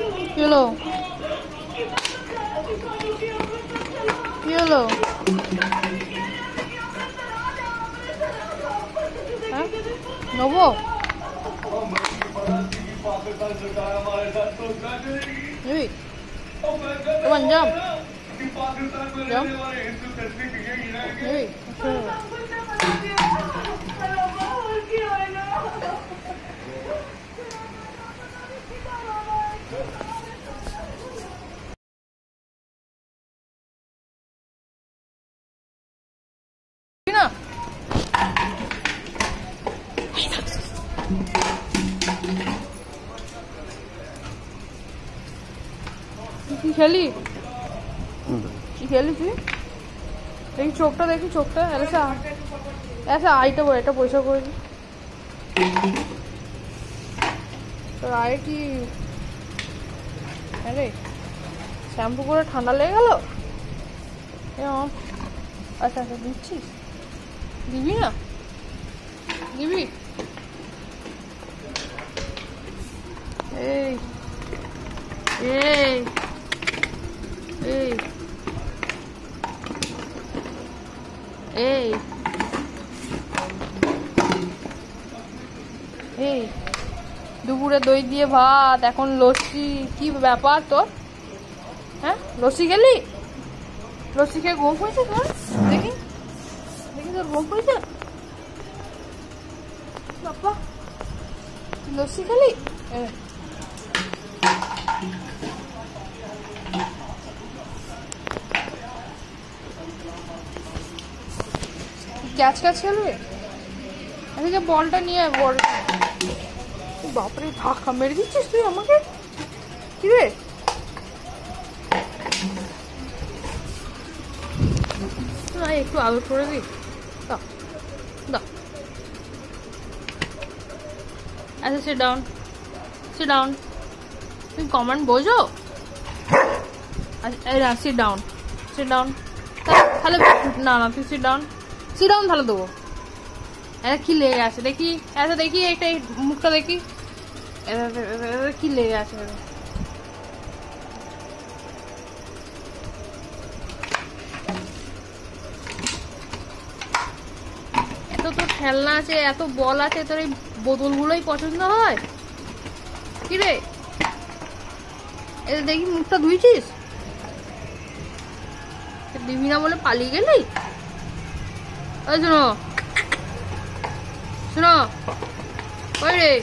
Yellow. Yellow. Hả? no vô. Gì? Các bạn nhầm. Nhầm. Gì? Okay. কি খেলি? কি খেলি তুই? দেখি চোখটা দেখি চোখটা। এসে এসে আইটা বলে, এটা পয়সা করে তোর আয়ে কি আরে, শ্যাম্পু করে ঠান্ডা লেগে গেল? আচ্ছা আচ্ছা দিচ্ছিস দিবি না? দিবি? এই এই এই এই এই। দুপুরে দই দিয়ে ভাত, এখন লস্যি। কি ব্যাপার তোর? হ্যাঁ? লস্যি খেলি? লস্যি খেয়ে ঘুম পড়েছে তোর? দেখি। দেখি তোর ঘুম পড়েছে বাবা লস্যি খেলি। ক্যাচ ক্যাচ খেলবে? এদিকে বলটা নিয়ে বল বাপরে, ধাক্কা মেরে দিচ্ছিস তুই আমাকে? কি রে? একটু আদর করে দি দাও আচ্ছা সিট ডাউন সিট ডাউন তুমি কমান্ড বোঝো? আচ্ছা সিট ডাউন সিট ডাউন তাহলে না না তুই সিট ডাউন সিট ডাউন তাহলে দেবো। এটা কি লেগে আছে? দেখি এটা দেখি, একটা মুখটা দেখি। এটা- এটা কি লেগে আছে? এত তো খেলনা আছে, এত বল আছে, তোর এই বোতলগুলোই পছন্দ হয়? কি রে? এটা দেখি মুখটা ধুইছিস? দিবি না বলে পালিয়ে গেলি? ওই শোনো শোনো, ওই রে।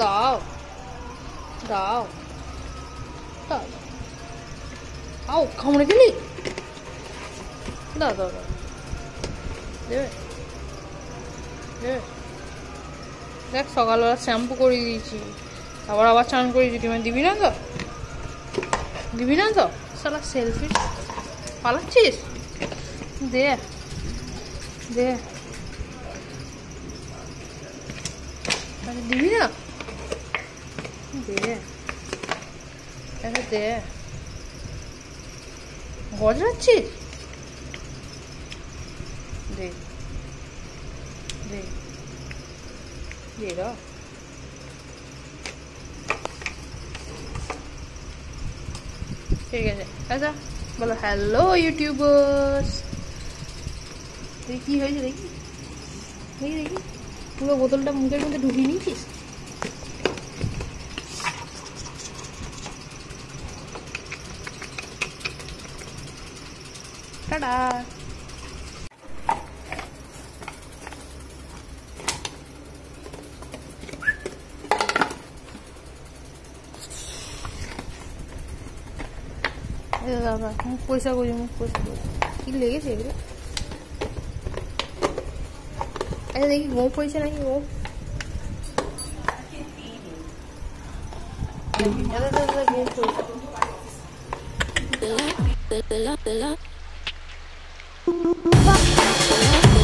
দাও। দাও। দাও। আও কামড়ে গেলি দাও দাও দাও। দেবে দেবে দেখ, সকালবেলা শ্যাম্পু করে দিয়েছি। আবার আবার চান করে দিয়েছি। মানে দিবি না তো? দিবি না তো? সালা সেলফি পালাচ্ছিস? দে। দে। দিবি না? দে আরে দে গজাচ্ছিস দে দে দে রা ঠিক আছে আচ্ছা বলো হ্যালো ইউটিউবার্স দেখি কি হয়েছে দেখি দেখি দেখি পুরো বোতলটা মুখের মধ্যে ঢুকিয়ে নিয়েছিস টাটা এই দাদা মুখ পয়সা করি মুখ পয়সা করি কি লেগেছে এগুলো আচ্ছা দেখি গোপ হয়েছে নাকি 不 악.